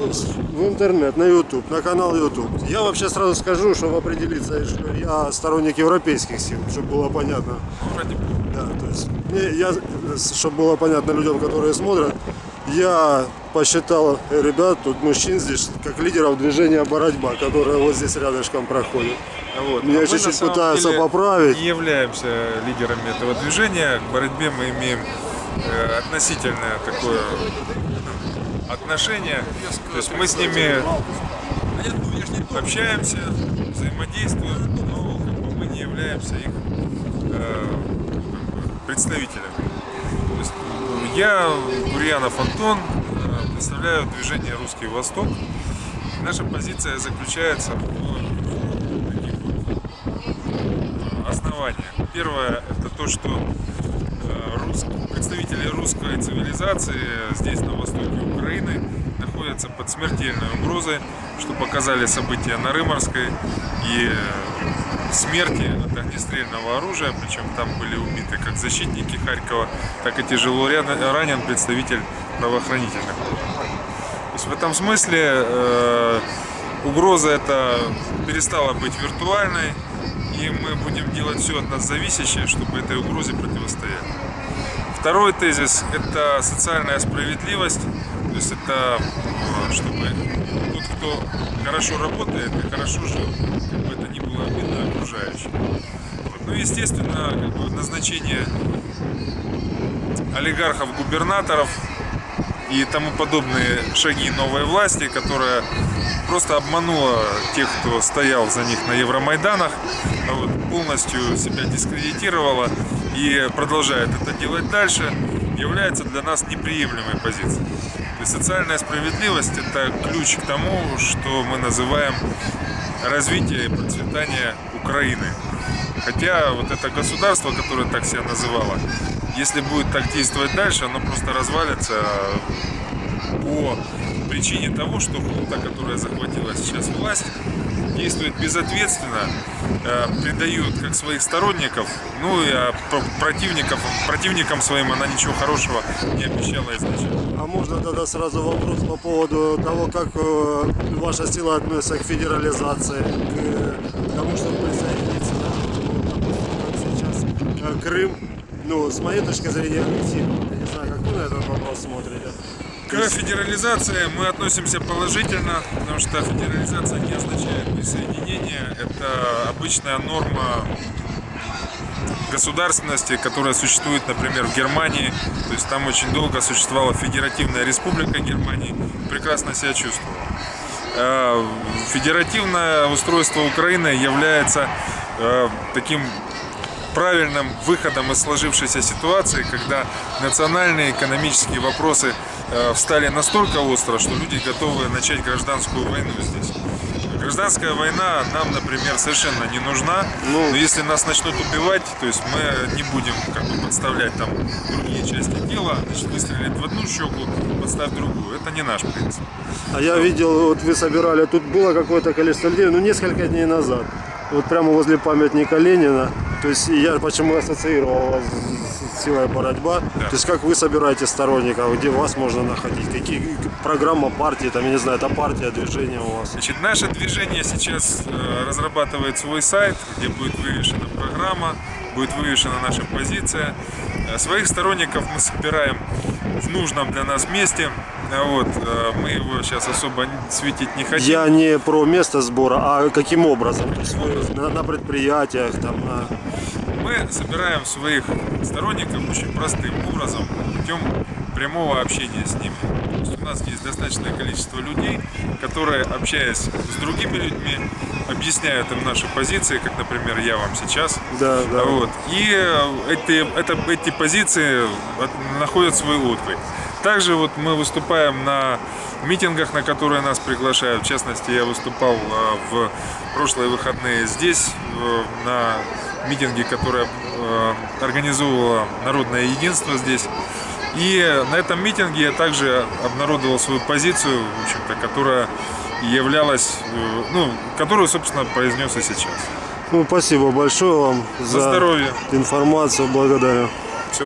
в интернет, на YouTube, на канал YouTube. Я вообще сразу скажу, чтобы определиться, что я сторонник европейских сил, чтобы было понятно. Бога. Да, то есть, мне- я, чтобы было понятно людям, которые смотрят, я посчитал ребят, тут мужчин здесь, как лидеров движения «Боротьба», которое вот здесь рядышком проходит. Вот. Меня А чуть-чуть пытаются поправить. Не являемся лидерами этого движения. К борьбе мы имеем э, относительное такое отношение. То есть мы с ними общаемся, взаимодействуем, но мы не являемся их э, представителями. Есть, я, Гурьянов Антон, э, представляю движение «Русский Восток». Наша позиция заключается в таких э, основаниях. Первое – это то, что э, рус- представители русской цивилизации здесь, на востоке Украины, находятся под смертельной угрозой, что показали события на Рыморской и э, смерти от огнестрельного оружия, причем там были убиты как защитники Харькова, так и тяжело ранен представитель правоохранительных. То есть в этом смысле э, угроза эта перестала быть виртуальной, и мы будем делать все от нас зависящее, чтобы этой угрозе противостоять. Второй тезис – это социальная справедливость, то есть это э, чтобы тот, кто хорошо работает и хорошо жил, как бы это ни было обидно окружающим. Вот. Ну, естественно, как бы назначение олигархов, губернаторов и тому подобные шаги новой власти, которая просто обманула тех, кто стоял за них на Евромайданах, а вот, полностью себя дискредитировала и продолжает это делать дальше, является для нас неприемлемой позицией. То есть социальная справедливость – это ключ к тому, что мы называем развитие и процветание Украины. Хотя вот это государство, которое так себя называло, если будет так действовать дальше, оно просто развалится по причине того, что хунта, которая захватила сейчас власть, действует безответственно, э, предает как своих сторонников, ну и а про- противников, противникам своим она ничего хорошего не обещала изначально. А можно тогда сразу вопрос по поводу того, как э, ваша сила относится к федерализации, к э, тому, чтобы присоединиться, допустим, как сейчас Крым, ну, с моей точки зрения. Я не знаю, как вы на этот вопрос смотрите. К федерализации мы относимся положительно, потому что федерализация не означает присоединение. Это обычная норма государственности, которая существует, например, в Германии. То есть там очень долго существовала Федеративная Республика Германии, прекрасно себя чувствовала. Э, Федеративное устройство Украины является э, таким правильным выходом из сложившейся ситуации, когда национальные экономические вопросы встали настолько остро, что люди готовы начать гражданскую войну здесь. Гражданская война нам, например, совершенно не нужна. Ну. Но если нас начнут убивать, то есть мы не будем как бы подставлять там другие части тела, значит выстрелить в одну щеку, подставь другую. Это не наш принцип. А я видел, вот вы собирали, тут было какое-то количество людей, ну, несколько дней назад, вот прямо возле памятника Ленина. То есть я почему ассоциировал вас с силой борьба. То есть как вы собираете сторонников, где вас можно находить, какие программа партии, там, я не знаю, это партия, движение у вас. Значит, наше движение сейчас э, разрабатывает свой сайт, где будет вывешена программа, будет вывешена наша позиция. Э, Своих сторонников мы собираем в нужном для нас месте. А Вот, э, мы его сейчас особо светить не хотим. Я не про место сбора, а каким образом? То есть на предприятиях, там, на... Мы собираем своих сторонников очень простым образом, путем прямого общения с ними. То есть у нас есть достаточное количество людей, которые, общаясь с другими людьми, объясняют им наши позиции, как, например, я вам сейчас. Да, да. Вот. И э, эти, это, эти позиции от- находят свой отклик. Также вот мы выступаем на митингах, на которые нас приглашают. В частности, я выступал э, в прошлые выходные здесь, э, на митинге, которое э, организовывало Народное единство здесь. И на этом митинге я также обнародовал свою позицию, в общем-то, которая являлась, э, ну, которую, собственно, произнес и сейчас. Ну, спасибо большое вам За за здоровье! информацию, благодарю.